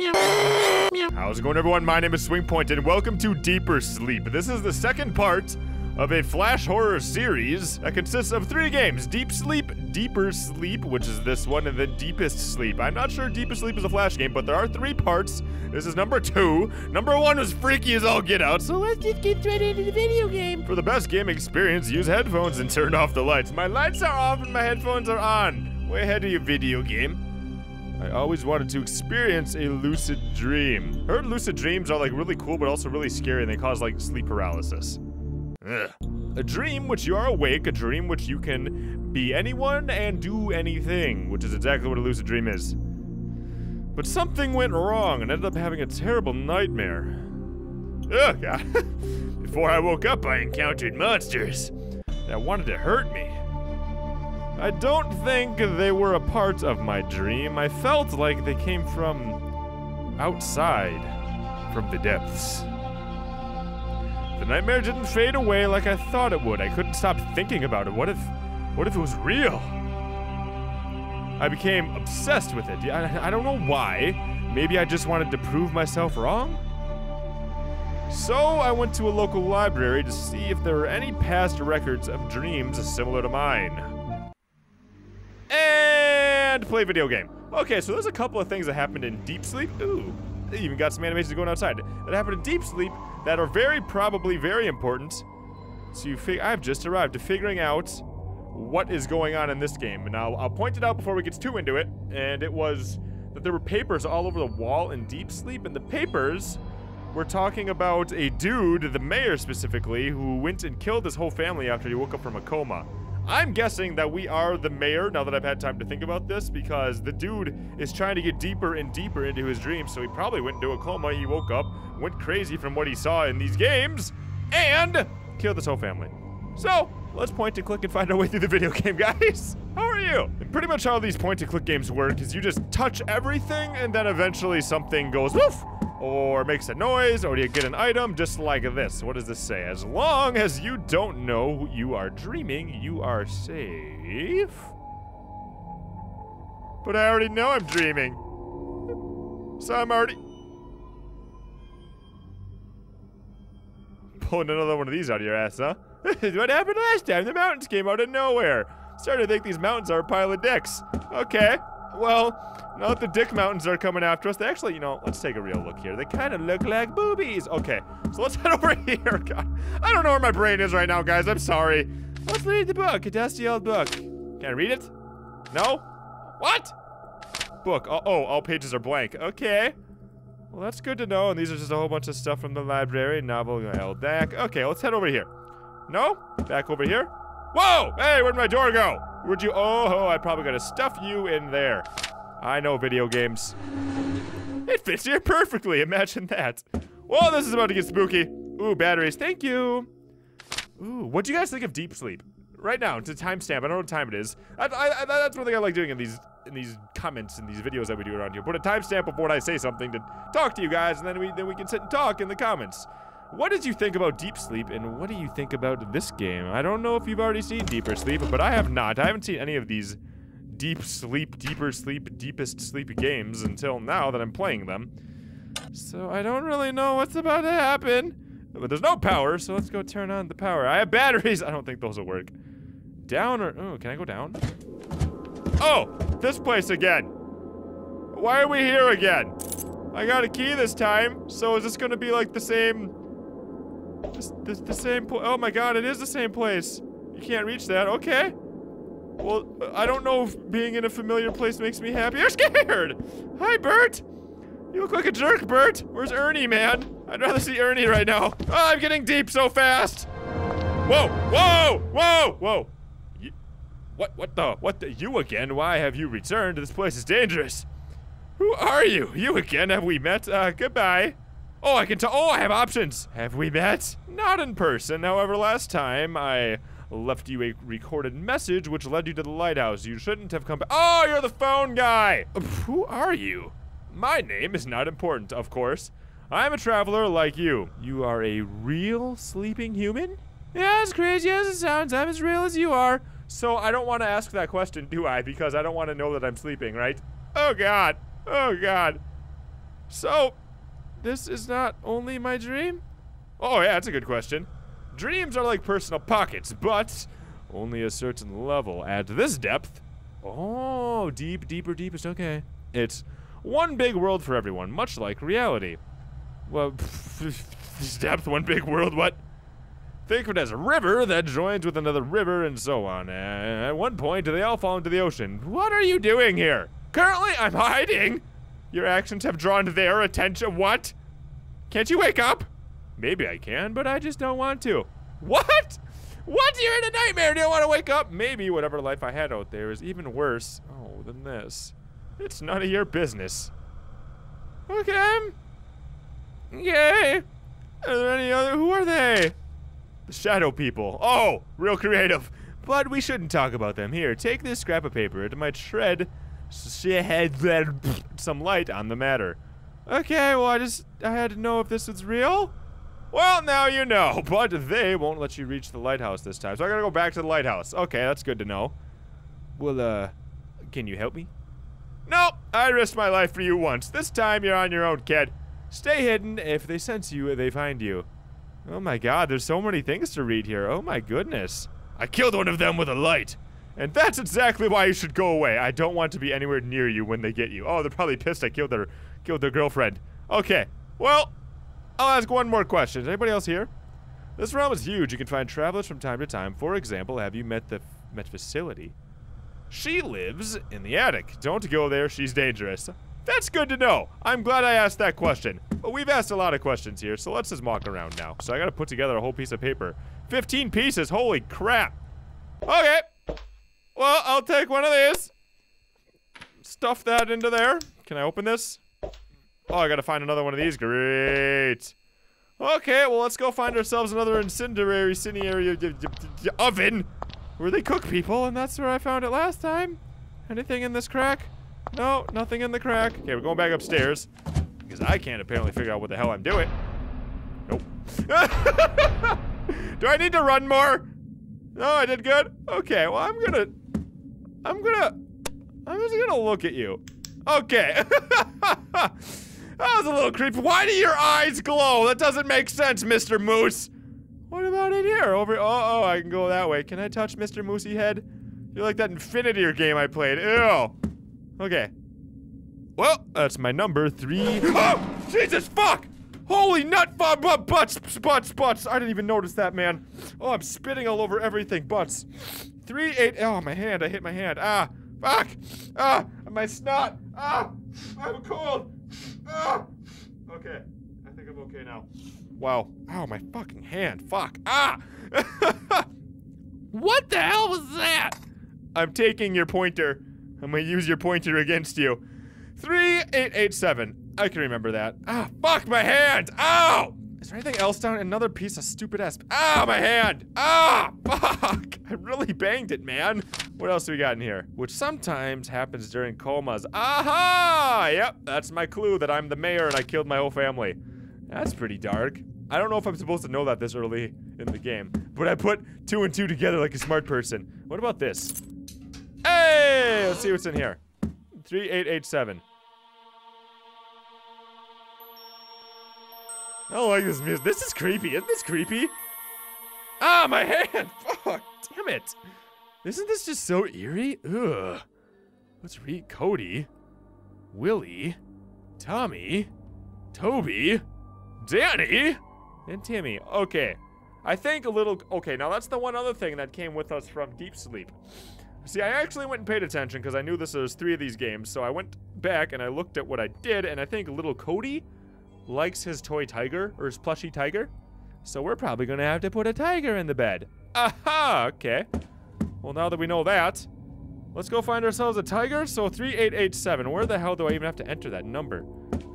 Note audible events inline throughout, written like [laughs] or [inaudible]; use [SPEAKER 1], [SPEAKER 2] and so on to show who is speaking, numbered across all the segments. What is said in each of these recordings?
[SPEAKER 1] How's it going, everyone? My name is SwingPoynt, and welcome to Deeper Sleep. This is the second part of a flash horror series that consists of three games Deep Sleep, Deeper Sleep, which is this one, and then Deepest Sleep. I'm not sure Deepest Sleep is a flash game, but there are three parts. This is number two. Number one was freaky as all get out, so let's just get right into the video game. For the best game experience, use headphones and turn off the lights. My lights are off and my headphones are on. Way ahead of you, video game. I always wanted to experience a lucid dream. Heard lucid dreams are like really cool, but also really scary, and they cause like sleep paralysis. Ugh. A dream which you are awake, a dream which you can be anyone and do anything, which is exactly what a lucid dream is. But something went wrong and ended up having a terrible nightmare. Ugh. [laughs] Before I woke up, I encountered monsters that wanted to hurt me. I don't think they were a part of my dream. I felt like they came from outside, from the depths. The nightmare didn't fade away like I thought it would. I couldn't stop thinking about it. What if, what if it was real? I became obsessed with it. I, I don't know why. Maybe I just wanted to prove myself wrong? So I went to a local library to see if there were any past records of dreams similar to mine and play video game. Okay, so there's a couple of things that happened in Deep Sleep. Ooh, they even got some animations going outside. That happened in Deep Sleep that are very probably very important to fig- I've just arrived to figuring out what is going on in this game. And I'll, I'll point it out before we get too into it. And it was that there were papers all over the wall in Deep Sleep, and the papers were talking about a dude, the mayor specifically, who went and killed his whole family after he woke up from a coma. I'm guessing that we are the mayor now that I've had time to think about this because the dude is trying to get deeper and deeper into his dreams. So he probably went into a coma. He woke up, went crazy from what he saw in these games, and killed this whole family. So let's point and click and find our way through the video [laughs] game, guys. How are you? And pretty much how these point and click games work is you just touch everything and then eventually something goes woof or makes a noise, or you get an item just like this. What does this say? As long as you don't know you are dreaming, you are safe. But I already know I'm dreaming. So I'm already... Pulling another one of these out of your ass, huh? [laughs] what happened last time? The mountains came out of nowhere. Starting to think these mountains are a pile of dicks. Okay. Well, now the dick mountains are coming after us, they actually, you know, let's take a real look here. They kind of look like boobies. Okay, so let's [laughs] head over here. God, I don't know where my brain is right now, guys. I'm sorry. Let's read the book, a dusty old book. Can I read it? No? What? Book. Oh, oh, all pages are blank. Okay. Well, that's good to know. And these are just a whole bunch of stuff from the library. Novel, Eldac. Okay, let's head over here. No? Back over here? Whoa! Hey, where'd my door go? Where'd you? Oh, I probably gotta stuff you in there. I know video games. It fits here perfectly. Imagine that. Well, this is about to get spooky. Ooh, batteries. Thank you. Ooh, what do you guys think of Deep Sleep? Right now, to timestamp. I don't know what time it is. I, I, I, that's one thing I like doing in these in these comments and these videos that we do around here. Put a timestamp before I say something to talk to you guys, and then we then we can sit and talk in the comments. What did you think about Deep Sleep, and what do you think about this game? I don't know if you've already seen Deeper Sleep, but I have not. I haven't seen any of these Deep Sleep, Deeper Sleep, Deepest Sleep games until now that I'm playing them. So I don't really know what's about to happen. But there's no power, so let's go turn on the power. I have batteries. [laughs] I don't think those will work. Down or... Oh, can I go down? Oh, this place again. Why are we here again? I got a key this time, so is this gonna be like the same this, this, the same. Oh my god, it is the same place. You can't reach that. Okay. Well, I don't know if being in a familiar place makes me happy. You're scared! Hi, Bert! You look like a jerk, Bert. Where's Ernie, man? I'd rather see Ernie right now. Oh, I'm getting deep so fast! Whoa! Whoa! Whoa! Whoa! You, what? What the? What the? You again? Why have you returned? This place is dangerous. Who are you? You again? Have we met? Uh, goodbye. Oh, I can tell. Oh, I have options. Have we met? Not in person. However, last time I left you a recorded message which led you to the lighthouse. You shouldn't have come back. Oh, you're the phone guy. Who are you? My name is not important, of course. I'm a traveler like you. You are a real sleeping human? Yeah, as crazy as it sounds, I'm as real as you are. So I don't want to ask that question, do I? Because I don't want to know that I'm sleeping, right? Oh, God. Oh, God. So, this is not only my dream? Oh, yeah, that's a good question. Dreams are like personal pockets, but only a certain level. At this depth, oh, deep, deeper, deepest, okay. It's one big world for everyone, much like reality. Well, [laughs] this depth, one big world, what? Think of it as a river that joins with another river and so on. And at one point, they all fall into the ocean. What are you doing here? Currently, I'm hiding. Your actions have drawn their attention. What? Can't you wake up? Maybe I can, but I just don't want to. What? What? You're in a nightmare. Do you want to wake up? Maybe whatever life I had out there is even worse. Oh, than this. It's none of your business. Okay. Um, yay. Are there any other? Who are they? The shadow people. Oh, real creative. But we shouldn't talk about them. Here, take this scrap of paper. It might shred shed some light on the matter. Okay, well, I just, I had to know if this was real. Well, now you know, [laughs] but they won't let you reach the lighthouse this time, so I gotta go back to the lighthouse. Okay, that's good to know. Well, uh, can you help me? Nope, I risked my life for you once. This time you're on your own, kid. Stay hidden. If they sense you, they find you. Oh my god, there's so many things to read here. Oh my goodness. I killed one of them with a light. And that's exactly why you should go away. I don't want to be anywhere near you when they get you. Oh, they're probably pissed I killed their killed their girlfriend. Okay. Well, I'll ask one more question. Is anybody else here? This realm is huge. You can find travelers from time to time. For example, have you met the met facility? She lives in the attic. Don't go there. She's dangerous. That's good to know. I'm glad I asked that question. But we've asked a lot of questions here, so let's just walk around now. So I gotta put together a whole piece of paper. 15 pieces. Holy crap. Okay. Well, I'll take one of these. Stuff that into there. Can I open this? Oh, I gotta find another one of these. Great. Okay, well, let's go find ourselves another incendiary incendiary oven where they cook people, and that's where I found it last time. Anything in this crack? No, nothing in the crack. Okay, we're going back upstairs because I can't apparently figure out what the hell I'm doing. Nope. [laughs] Do I need to run more? No, I did good. Okay, well, I'm gonna, I'm gonna, I'm just gonna look at you. Okay. [laughs] That was a little creepy. Why do your eyes glow? That doesn't make sense, Mr. Moose. What about in here? Over. Oh, oh, I can go that way. Can I touch Mr. Moosey Head? You're like that Infinity game I played. Ew. Okay. Well, that's my number three. Oh, Jesus, fuck! Holy nut, but, but, butts, butts, butts. I didn't even notice that, man. Oh, I'm spitting all over everything. Butts. Three, eight. Oh, my hand. I hit my hand. Ah, fuck. Ah, my snot. Ah, I have a cold. Ah! Okay, I think I'm okay now. Wow. Ow, my fucking hand. Fuck. Ah! [laughs] what the hell was that? I'm taking your pointer. I'm gonna use your pointer against you. 3887. I can remember that. Ah, fuck my hand! Ow! Is there anything else down? Another piece of stupid ass. Ah, my hand! Ah! Fuck! [laughs] I really banged it, man. What else do we got in here? Which sometimes happens during comas. Aha! Yep, that's my clue that I'm the mayor and I killed my whole family. That's pretty dark. I don't know if I'm supposed to know that this early in the game, but I put two and two together like a smart person. What about this? Hey! Let's see what's in here. 3887. I don't like this music. This is creepy. Isn't this creepy? Ah, my [laughs] hand! Fuck! Damn it! Isn't this just so eerie? Ugh. Let's read Cody, Willie, Tommy, Toby, Danny, and Timmy. Okay. I think a little... Okay, now that's the one other thing that came with us from Deep Sleep. See, I actually went and paid attention because I knew this was three of these games, so I went back and I looked at what I did, and I think a little Cody likes his toy tiger, or his plushy tiger. So we're probably gonna have to put a tiger in the bed. Aha, okay. Well, now that we know that, let's go find ourselves a tiger. So 3887, where the hell do I even have to enter that number?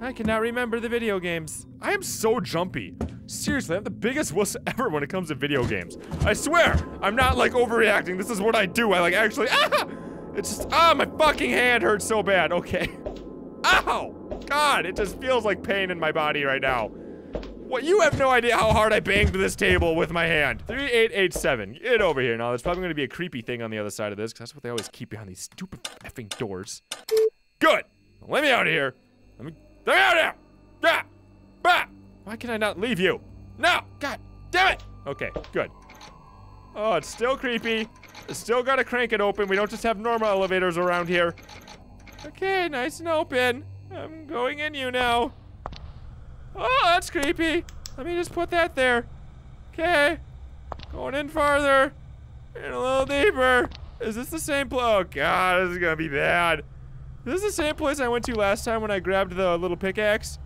[SPEAKER 1] I cannot remember the video games. I am so jumpy. Seriously, I'm the biggest wuss [laughs] ever when it comes to video games. I swear, I'm not like overreacting. This is what I do. I like actually, [laughs] ah! It's just, ah, my fucking hand hurts so bad. Okay. [laughs] Ow! God, it just feels like pain in my body right now. What, you have no idea how hard I banged this table with my hand. 3887, get over here. Now, there's probably gonna be a creepy thing on the other side of this, because that's what they always keep behind these stupid effing doors. Good. Let me out of here. Let me, let me out of here. Yeah! Bah! Why can I not leave you? No! God damn it! Okay, good. Oh, it's still creepy. Still gotta crank it open. We don't just have normal elevators around here. Okay, nice and open. I'm going in you now. Oh, that's creepy. Let me just put that there. Okay. Going in farther. And a little deeper. Is this the same place? Oh, God, this is gonna be bad. This is the same place I went to last time when I grabbed the little pickaxe.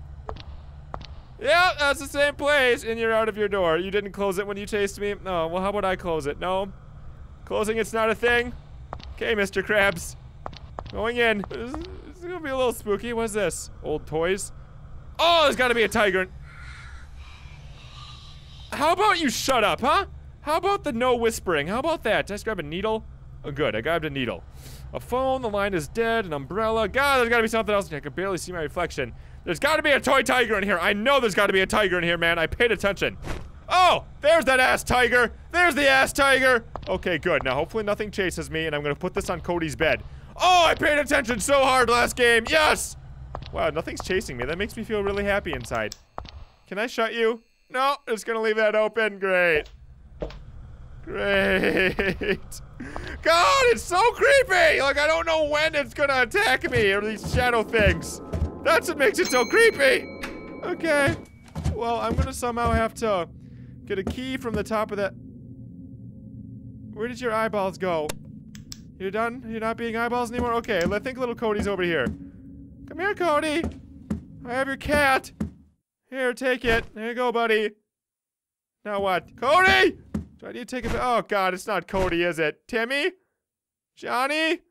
[SPEAKER 1] Yeah, that's the same place, and you're out of your door. You didn't close it when you chased me? No, well, how about I close it? No? Closing it's not a thing? Okay, Mr. Krabs. Going in. This is gonna be a little spooky. What's this? Old toys? Oh, there's gotta be a tiger. How about you shut up, huh? How about the no whispering? How about that? Did I just grab a needle? Oh, good. I grabbed a needle. A phone, the line is dead, an umbrella. God, there's gotta be something else. I can barely see my reflection. There's gotta be a toy tiger in here. I know there's gotta be a tiger in here, man. I paid attention. Oh, there's that ass tiger. There's the ass tiger. Okay, good. Now, hopefully nothing chases me, and I'm gonna put this on Cody's bed. Oh, I paid attention so hard last game. Yes! Wow, nothing's chasing me. That makes me feel really happy inside. Can I shut you? No, it's gonna leave that open. Great. Great. [laughs] God, it's so creepy! Like, I don't know when it's gonna attack me, or these shadow things. That's what makes it so creepy! Okay. Well, I'm gonna somehow have to get a key from the top of that... Where did your eyeballs go? You're done? You're not being eyeballs anymore? Okay, I think little Cody's over here. Come here, Cody! I have your cat! Here, take it. There you go, buddy. Now what? Cody! Do I need to take it? Oh God, it's not Cody, is it? Timmy? Johnny?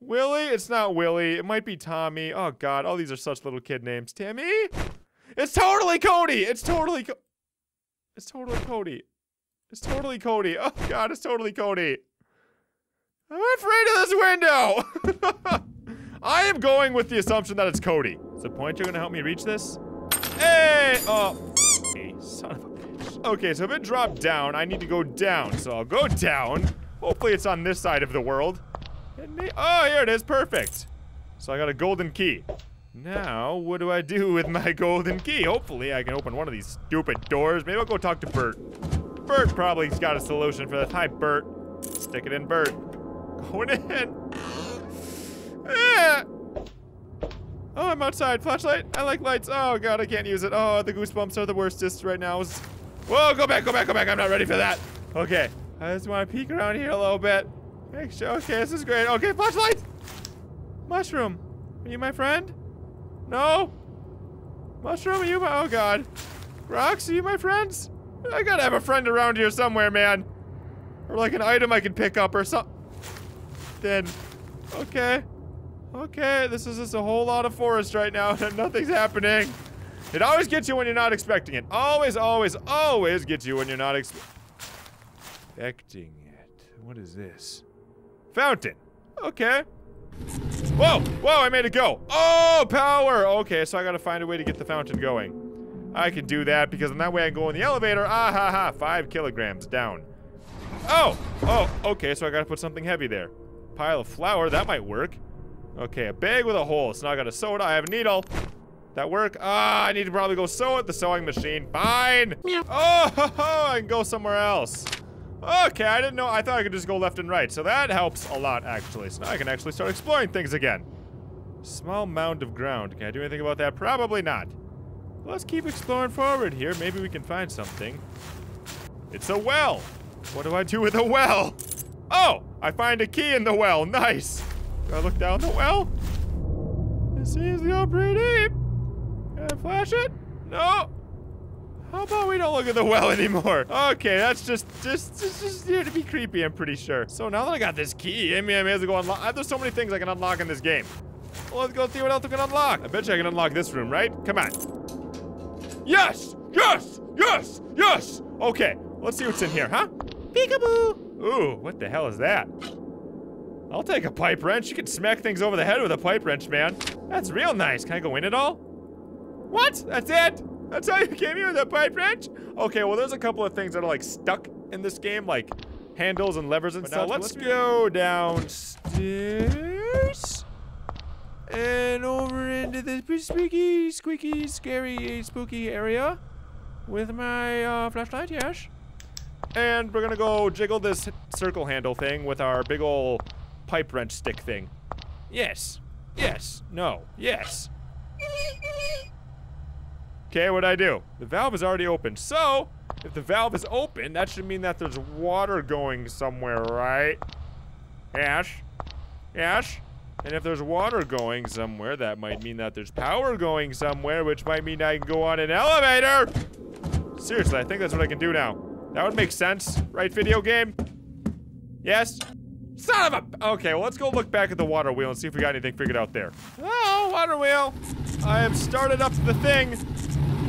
[SPEAKER 1] Willie? It's not Willie. It might be Tommy. Oh God, all these are such little kid names. Timmy? It's totally Cody. It's totally. Co it's totally Cody. It's totally Cody. Oh God, it's totally Cody. I'm afraid of this window. [laughs] I am going with the assumption that it's Cody. Is the point you're gonna help me reach this? Hey! Oh, son of a bitch. Okay, so if it dropped down, I need to go down. So I'll go down. Hopefully it's on this side of the world. Oh, here it is. Perfect. So I got a golden key. Now, what do I do with my [laughs] golden key? Hopefully I can open one of these stupid doors. Maybe I'll go talk to Bert. Bert probably's got a solution for this. Hi, Bert. Stick it in, Bert. Going in. Eh. Oh, I'm outside. Flashlight? I like lights. Oh, God, I can't use it. Oh, the goosebumps are the worstest right now. Whoa, go back, go back, go back. I'm not ready for that. Okay. I just want to peek around here a little bit. Make sure. Okay, this is great. Okay, flashlight. Mushroom. Are you my friend? No? Mushroom, are you my- Oh, God. Rocks, are you my friends? I gotta have a friend around here somewhere, man. Or like an item I can pick up or something. Then. Okay. Okay, this is just a whole lot of forest right now [laughs] and nothing's happening. It always gets you when you're not expecting it. Always, always, always gets you when you're not expecting it. What is this? Fountain. Okay. Whoa, whoa, I made it go. Oh, power. Okay, so I gotta find a way to get the fountain going. I can do that because in that way I can go in the elevator. Ah ha ha, five kilograms down. Oh, oh, okay, so I gotta put something heavy there. Pile of flour, that might work. Okay, a bag with a hole. So now I got a soda, I have a needle. That work? Ah, I need to probably go sew at the sewing machine. Fine. Meow. Oh, [laughs] ho, ho, I can go somewhere else. Okay, I didn't know. I thought I could just go left and right. So that helps a lot, actually. So now I can actually start exploring things again. Small mound of ground. Can I do anything about that? Probably not. Let's keep exploring forward here. Maybe we can find something. It's a well. What do I do with a well? Oh, I find a key in the well. Nice. Do I look down the well? It seems to go pretty deep. Can I flash it? No. How about we don't look at the well [laughs] anymore? Okay, that's just, just, just, just here to be creepy, I'm pretty sure. So now that I got this key, I mean, I may as well go unlock. There's so many things I can unlock in this game. Well, let's go see what else we can unlock. I bet you I can unlock this room, right? Come on. Yes! Yes! Yes! Yes! Okay, let's see what's in here, huh? Peekaboo! Ooh, what the hell is that? I'll take a pipe wrench. You can smack things over the head with a pipe wrench, man. That's real nice. Can I go in at all? What? That's it? That's how you came here with a pipe wrench? Okay, well, there's a couple of things that are like stuck in this game, like handles and levers and but stuff. Now let's go downstairs. And over into the spooky, squeaky, scary, spooky area with my uh, flashlight, yes. And we're gonna go jiggle this circle handle thing with our big ol' pipe wrench stick thing. Yes. Yes. No. Yes. Okay, what'd I do? The valve is already open. So, if the valve is open, that should mean that there's water going somewhere, right? Ash? Ash? And if there's water going somewhere, that might mean that there's power going somewhere, which might mean I can go on an elevator! Seriously, I think that's what I can do now. That would make sense, right, video game? Yes? Son of a- Okay, well, let's go look back at the water wheel and see if we got anything figured out there. Oh, water wheel! I have started up the thing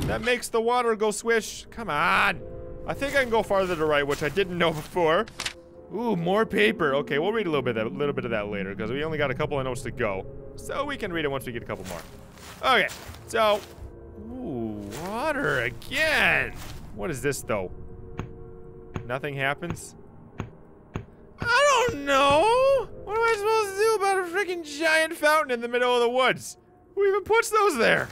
[SPEAKER 1] that makes the water go swish. Come on! I think I can go farther to the right, which I didn't know [laughs] before. Ooh, more paper. Okay, we'll read a little bit of that, little bit of that later because we only got a couple of notes to go. So we can read it once we get a couple more. Okay, so... Ooh, water again! What is this, though? Nothing happens? I don't know! What am I supposed to do about a freaking giant fountain in the middle of the woods? Who even puts those there?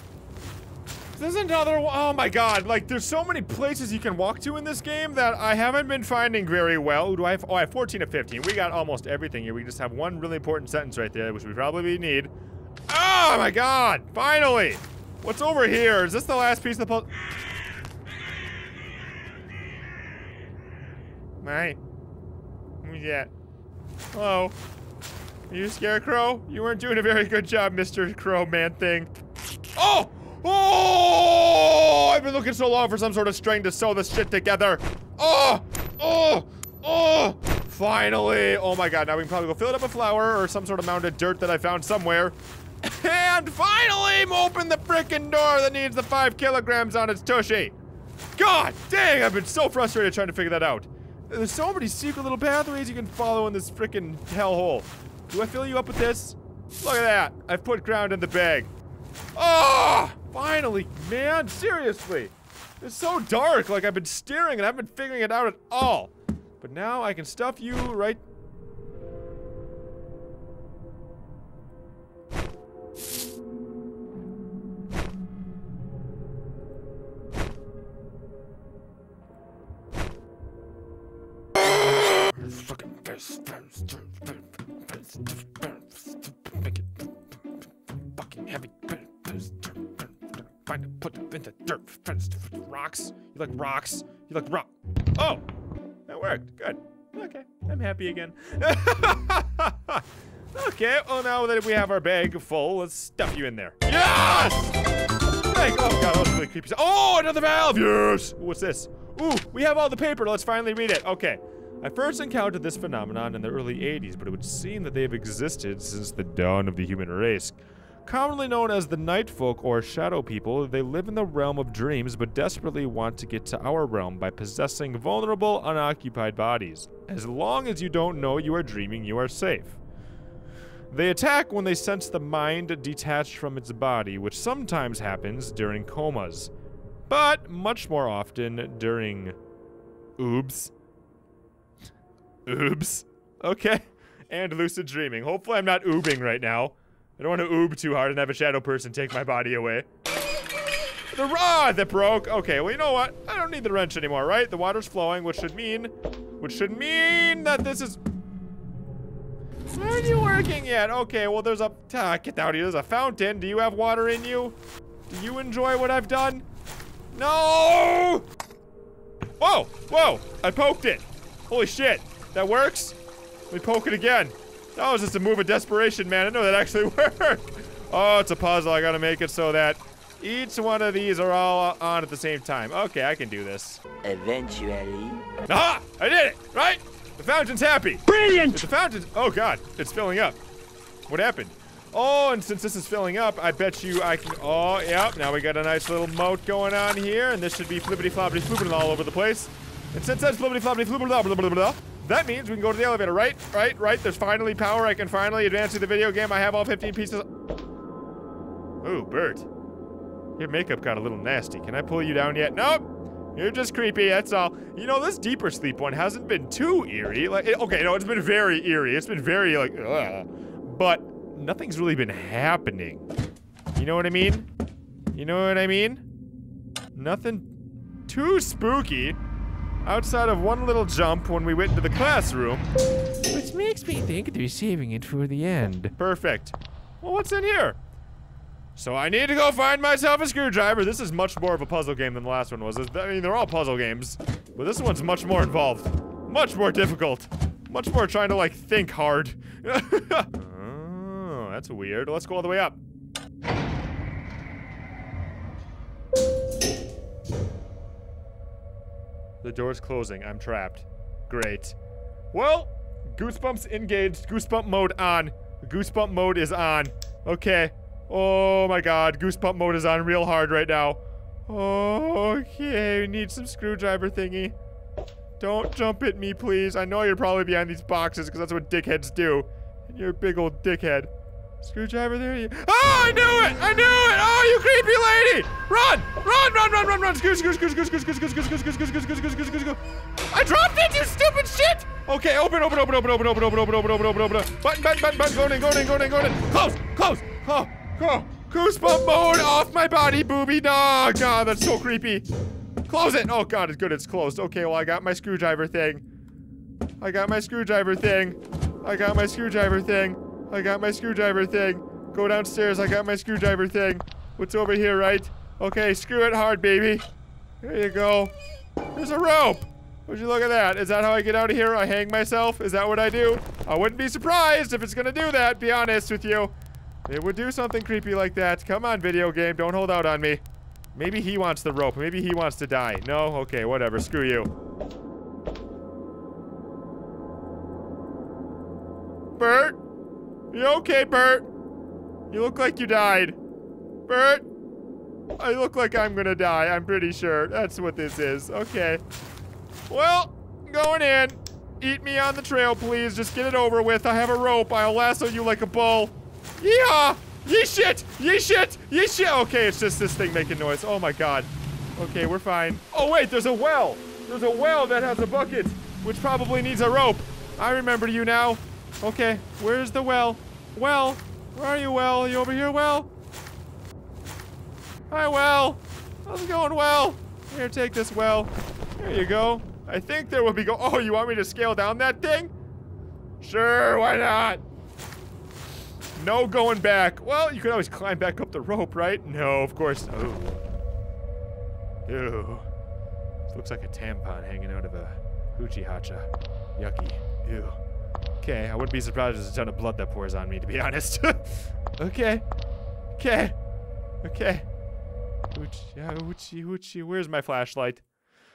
[SPEAKER 1] There's another Oh my god, like there's so many places you can walk to in this game that I haven't been finding very well. Do I have, oh, I have 14 of 15. We got almost everything here. We just have one really important sentence right there, which we probably need. Oh my god, finally! What's over here? Is this the last piece of the puzzle? Hi. Who's that? Hello. Are you Scarecrow? You weren't doing a very good job, Mr. Crow Man thing. Oh! Oh! I've been looking so long for some sort of string to sew this shit together. Oh! Oh! Oh! Finally! Oh my god, now we can probably go fill it up with flour or some sort of mound of dirt that I found somewhere. [laughs] And finally open the freaking door that needs the five kilograms on its tushy. God dang, I've been so frustrated trying to figure that out. There's so many secret little pathways you can follow in this freaking hellhole. Do I fill you up with this? Look at that. I've put ground in the bag. Oh! Finally, man, seriously. It's so dark, like I've been staring and I haven't been figuring it out at all. But now I can stuff you right... heavy find it, put it in the dirt. Rocks? You like rocks? You like rock? Oh, that worked. Good. Okay, I'm happy again. [laughs] okay, well now that we have our bag full, let's stuff you in there. Yes! Oh god, that was really creepy. Oh, another valve! Yes! What's this? Ooh, we have all the paper. Let's finally read it. Okay. I first encountered this phenomenon in the early 80s, but it would seem that they have existed since the dawn of the human race. Commonly known as the Night Folk or Shadow People, they live in the realm of dreams but desperately want to get to our realm by possessing vulnerable, unoccupied bodies. As long as you don't know you are dreaming, you are safe. They attack when they sense the mind detached from its body, which sometimes happens during comas, but much more often during. Oops. Oops. Okay. And lucid dreaming. Hopefully, I'm not oobing right now. I don't want to oob too hard and have a shadow person take my body away. The rod that broke. Okay, well, you know what? I don't need the wrench anymore, right? The water's flowing, which should mean, which should mean that this is. Why aren't you working yet? Okay, well, there's a. Ah, get out of here. There's a fountain. Do you have water in you? Do you enjoy what I've done? No! Whoa, whoa! I poked it. Holy shit. That works? Let me poke it again. Oh, that was just a move of desperation, man. I know that actually [laughs] worked. Oh, it's a puzzle. I gotta make it so that each one of these are all on at the same time. Okay, I can do this.
[SPEAKER 2] Eventually.
[SPEAKER 1] Aha! I did it! Right? The fountain's happy.
[SPEAKER 2] Brilliant!
[SPEAKER 1] the fountain's... Oh, God. It's filling up. What happened? Oh, and since this is filling up, I bet you I can... Oh, yep. Now we got a nice little moat going on here, and this should be flippity floppity flooping all over the place. And since that's flippity floppity floopity blah, blah, blah, blah, that means we can go to the elevator, right? Right, right. There's finally power. I can finally advance to the video game. I have all 15 pieces. Ooh, Bert. Your makeup got a little nasty. Can I pull you down yet? Nope. You're just creepy, that's all. You know, this deeper sleep one hasn't been too eerie. Like, it, okay, no, it's been very eerie. It's been very, like, ugh. But nothing's really been happening. You know what I mean? You know what I mean? Nothing too spooky outside of one little jump when we went into the classroom.
[SPEAKER 2] Which makes me think they're saving it for the end.
[SPEAKER 1] Perfect. Well, what's in here? So I need to go find myself a screwdriver. This is much more of a puzzle game than the last one was. I mean, they're all puzzle games, but this one's much more involved. Much more difficult. Much more trying to, like, think hard. [laughs] oh, that's weird. Let's go all the way up. The door's closing. I'm trapped. Great. Well, goosebumps engaged. Goosebump mode on. Goosebump mode is on. Okay. Oh my god. Goosebump mode is on real hard right now. Okay. We need some screwdriver thingy. Don't jump at me, please. I know you're probably behind these boxes because that's what dickheads do. And you're a big old dickhead. Screwdriver there you Oh, I knew it! I knew it! Oh, you creepy lady! Run! Run, run, run, run, run! Scoo, scoo, scoo, scoo, scoo, scoo, scoo, scoo, scoo, scoo, scoo, scoo, scoo, scoo, scoo, scoo. I dropped it, you stupid shit! Okay, open, open, open, open, open, open, open, open, open, open, open, open. Button, button, button, button, going in, going in, going in, going in. Close, close. Oh, oh. Goosebump mode off my body, booby. Oh, God, that's so creepy. Close it. Oh, God, it's good. It's closed. Okay, well, I got my screwdriver thing. I got my screwdriver thing. I got my screwdriver thing. I got my screwdriver thing. Go downstairs. I got my screwdriver thing. What's over here, right? Okay, screw it hard, baby. There you go. There's a rope. Would you look at that? Is that how I get out of here? I hang myself? Is that what I do? I wouldn't be surprised if it's gonna do that, be honest with you. It would do something creepy like that. Come on, video game. Don't hold out on me. Maybe he wants the rope. Maybe he wants to die. No? Okay, whatever. Screw you. Bert? You okay, Bert? You look like you died. Bert? I look like I'm gonna die, I'm pretty sure. That's what this is. Okay. Well, going in. Eat me on the trail, please. Just get it over with. I have a rope. I'll lasso you like a bull. Yeehaw! Yee shit! Yee shit! Yee shit! Okay, it's just this thing making noise. Oh my god. Okay, we're fine. Oh wait, there's a well! There's a well that has a bucket, which probably needs a rope. I remember you now. Okay, where's the well? Well, where are you, Well? You over here, Well? Hi, Well. How's it going, Well? Here, take this, Well. There you go. I think there will be go- Oh, you want me to scale down that thing? Sure, why not? No going back. Well, you could always climb back up the rope, right? No, of course. Oh. Ew. This looks like a tampon hanging out of a hoochie hacha. Yucky. Ew. Okay, I wouldn't be surprised if there's a ton of blood that pours on me, to be honest. [laughs] okay. Okay. Okay. Hoochie, hoochie. Where's my flashlight?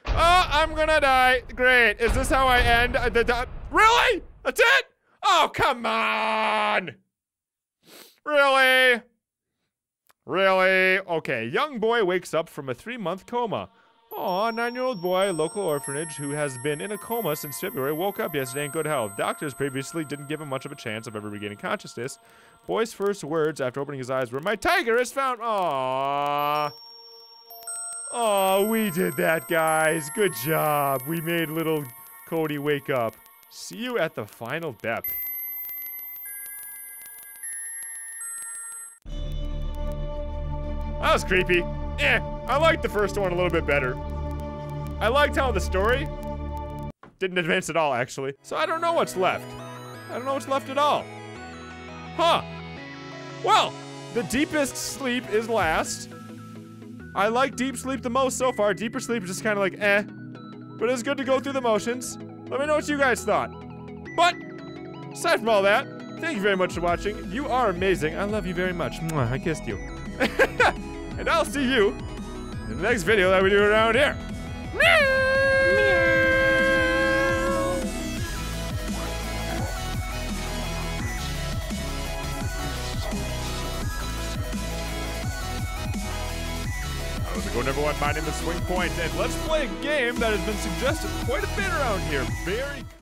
[SPEAKER 1] Oh, I'm gonna die. Great. Is this how I end uh, the Really? That's it? Oh, come on. Really? Really? Okay, young boy wakes up from a three-month coma. Aw, nine-year-old boy, local orphanage, who has been in a coma since February, woke up yesterday in good health. Doctors previously didn't give him much of a chance of ever regaining consciousness. Boy's first words after opening his eyes were, My tiger is found! Aww. Oh, we did that, guys. Good job. We made little Cody wake up. See you at the final depth. That was creepy. Eh, I liked the first one a little bit better. I liked how the story didn't advance at all, actually. So I don't know what's left. I don't know what's left at all. Huh. Well, the deepest sleep is last. I like deep sleep the most so far. Deeper sleep is just kind of like, eh. But it's good to go through the motions. Let me know what you guys thought. But, aside from all that, thank you very much for watching. You are amazing. I love you very much. Mwah, I kissed you. [laughs] and I'll see you in the next video that we do around here. Going, everyone? My name is SwingPoynt, and let's play a game that has been suggested quite a bit around here. Very